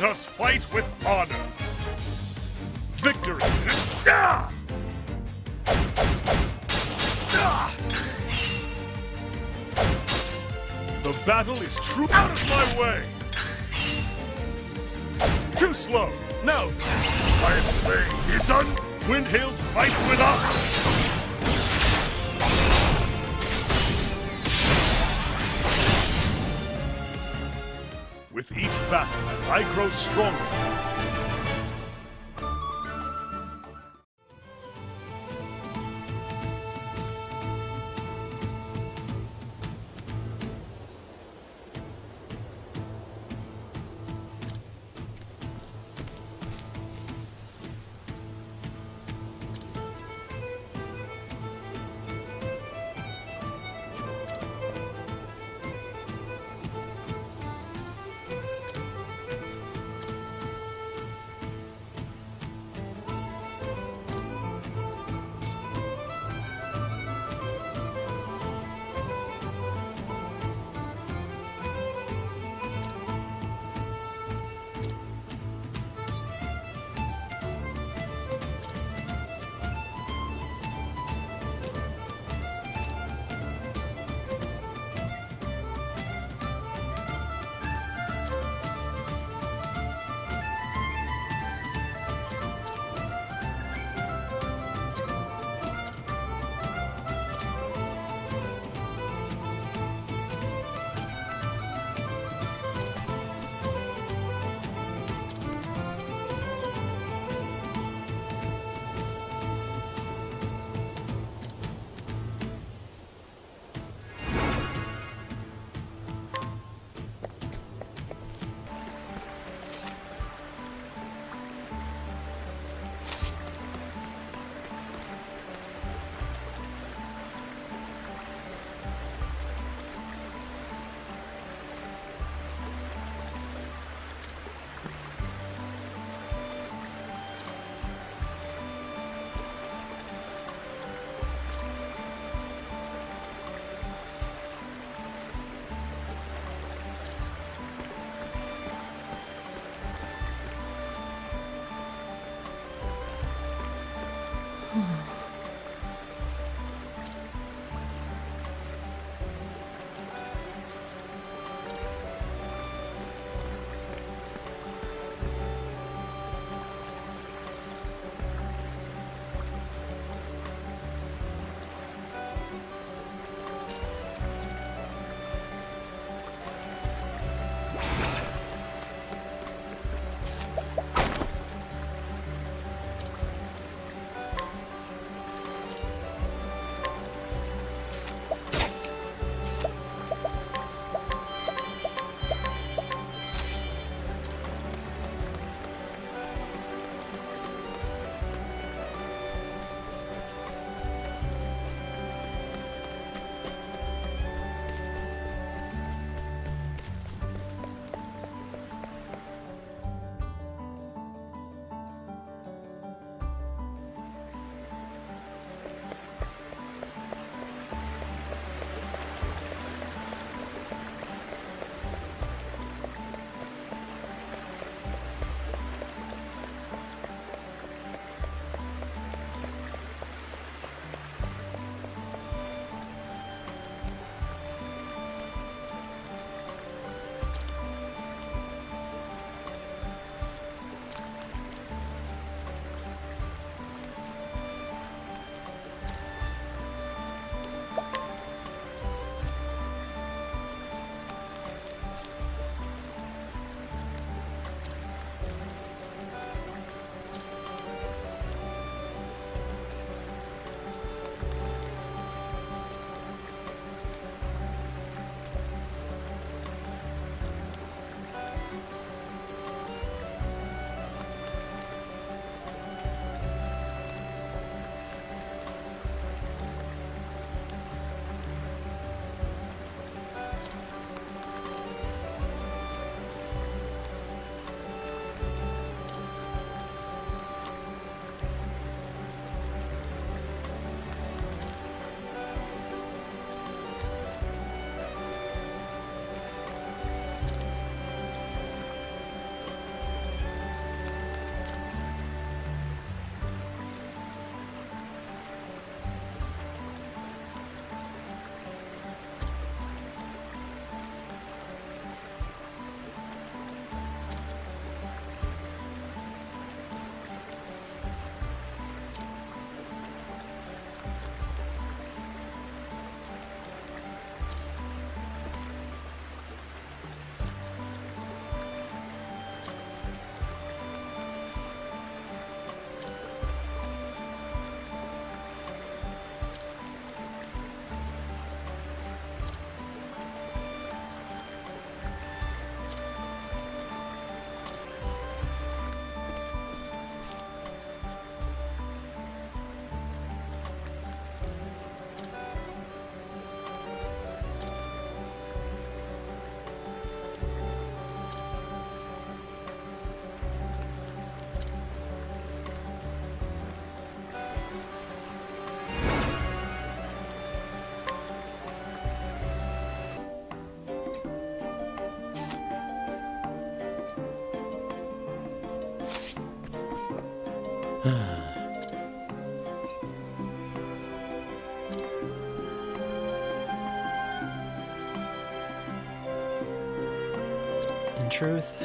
fight with honor. Victory! The battle is true. Out of my way! Too slow! No! My blade is un... Winnehild fights with us! With each battle, I grow stronger. Truth,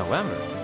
However,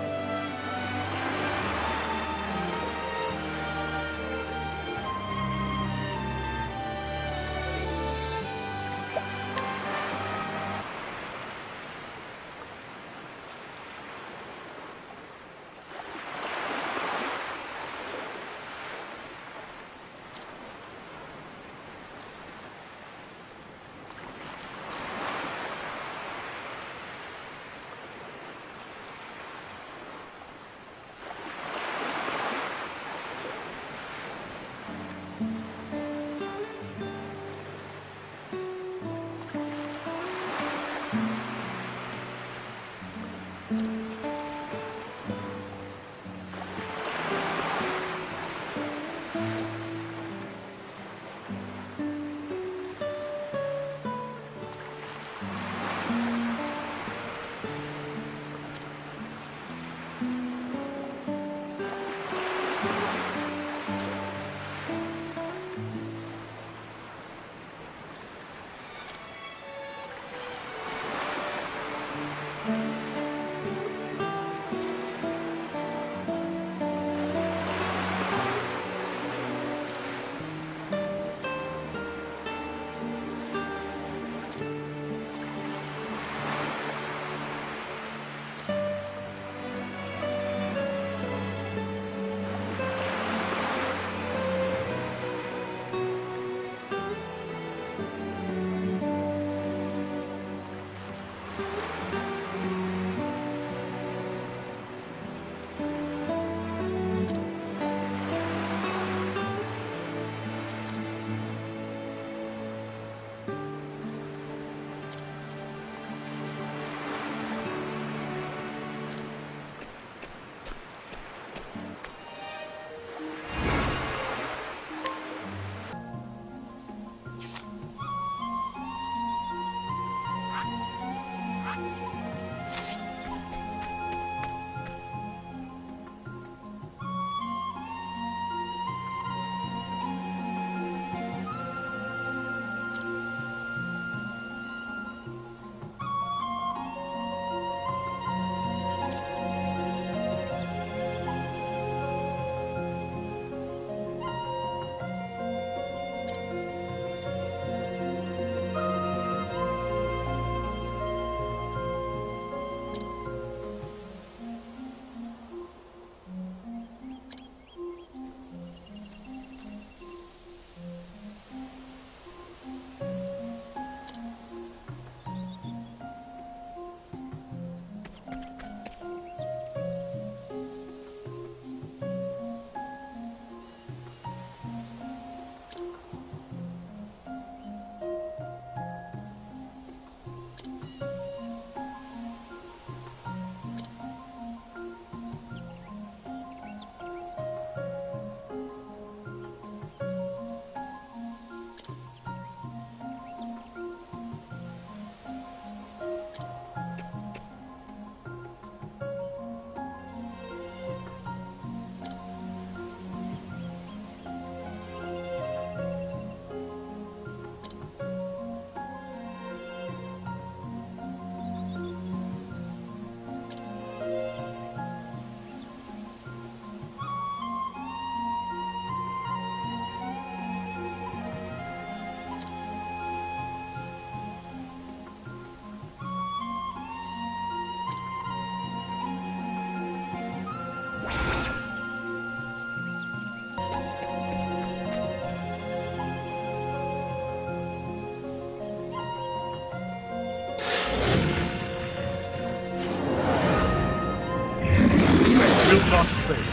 not fail.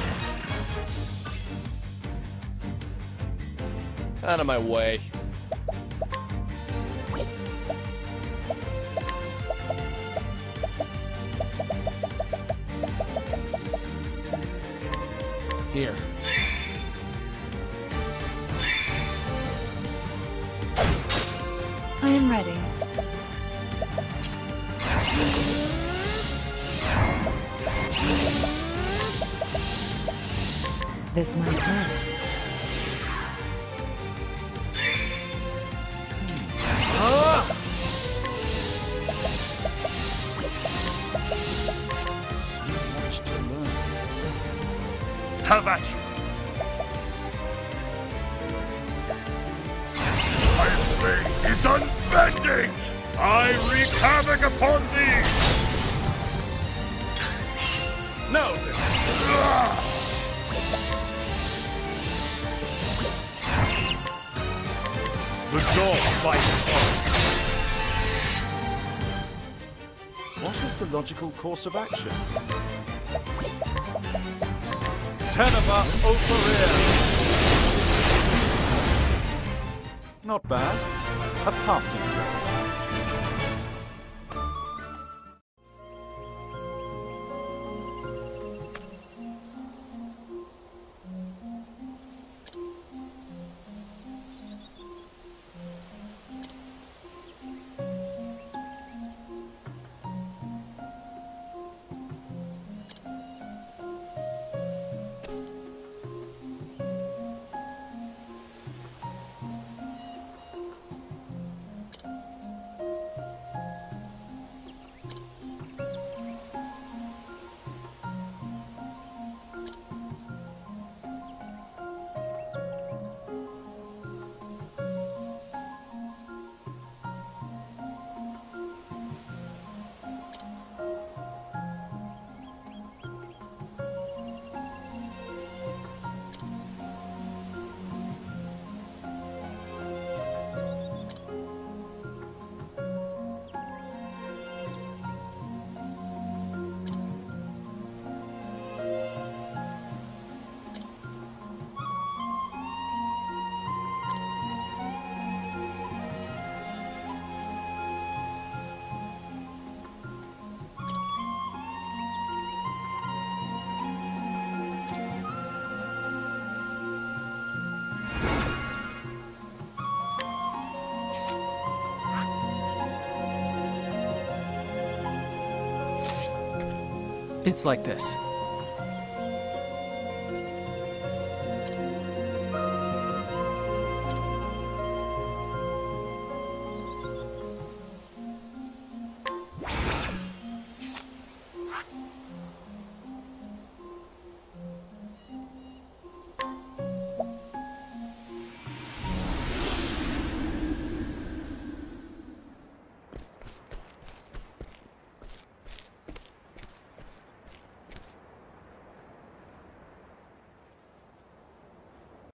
Out of my way. This might hurt. Bites on. What is the logical course of action? Teneba Operir! Not bad. A passing grade. It's like this.